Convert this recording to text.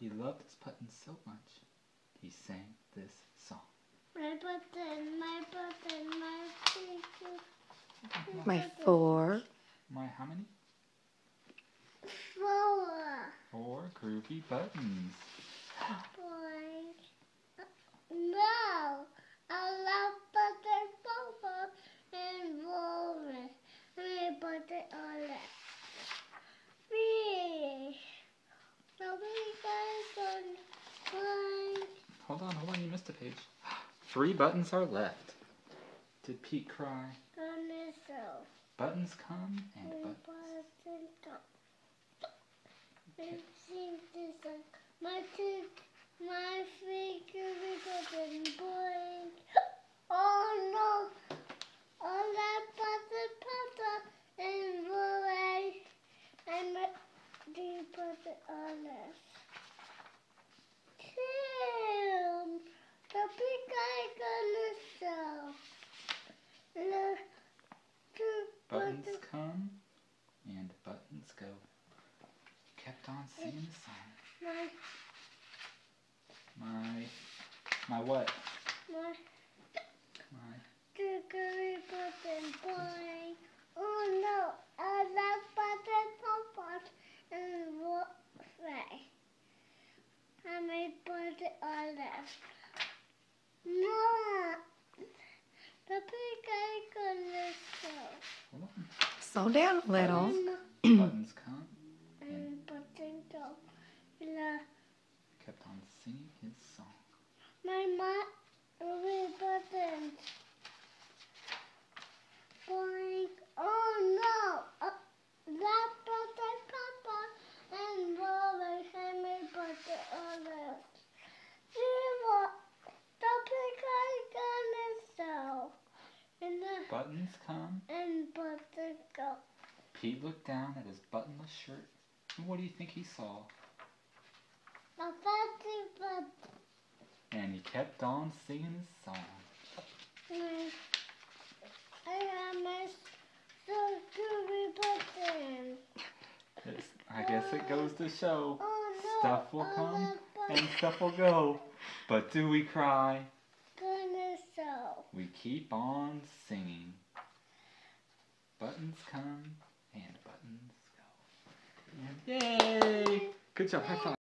He loved his buttons so much, he sang this song. My button, my button, my finger. My four. My how many? Four. Four groovy buttons. Boing. No. I love button, papa, and roller. My button on it. Me. Nobody guys on boing. Hold on, hold on, you missed a page. Three buttons are left. Did Pete cry? On the. Buttons come and buttons. button top. And sing this song. My two, my finger button boing. Oh no! All that button papa and boy and my the button on us. Tim, the big guy gonna show. The two Buttons buttons. come and buttons go. Kept on singing the song. My My, my what? my My, Chicory button boy. Oh no, I love button pop and what fry. I made button all left. No, the big guy gonna show. hold on. Slow down a little. Oh, buttons come. And button go. La, Kept on singing his song. my mom, red button. Boing. Oh no, uh, that button papa and roller and my button all left. See what? The big guy gonna show. And the Buttons come. and button go. Pete looked down at his buttonless shirt. And what do you think he saw? A button button. And he kept on singing his song. Mm. My, I have my circular button. It's, I guess it goes to show Oh no. stuff will I come and stuff will go. But do we cry? Gonna show. We keep on singing. Buttons come and buttons go. And yay! Good job. High five.